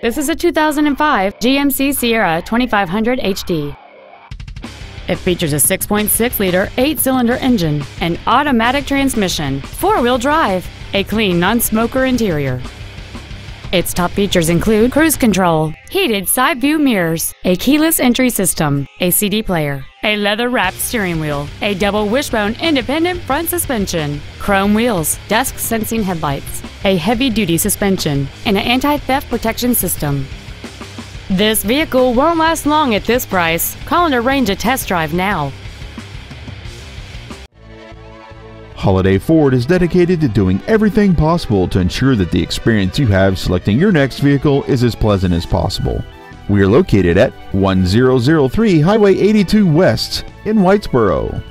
This is a 2005 GMC Sierra 2500 HD. It features a 6.6-liter eight-cylinder engine, an automatic transmission, four-wheel drive, a clean non-smoker interior. Its top features include cruise control, heated side view mirrors, a keyless entry system, a CD player, a leather-wrapped steering wheel, a double wishbone independent front suspension, chrome wheels, dusk sensing headlights, a heavy-duty suspension, and an anti-theft protection system. This vehicle won't last long at this price. Call and arrange a test drive now. Holiday Ford is dedicated to doing everything possible to ensure that the experience you have selecting your next vehicle is as pleasant as possible. We are located at 1003 Highway 82 West in Whitesboro.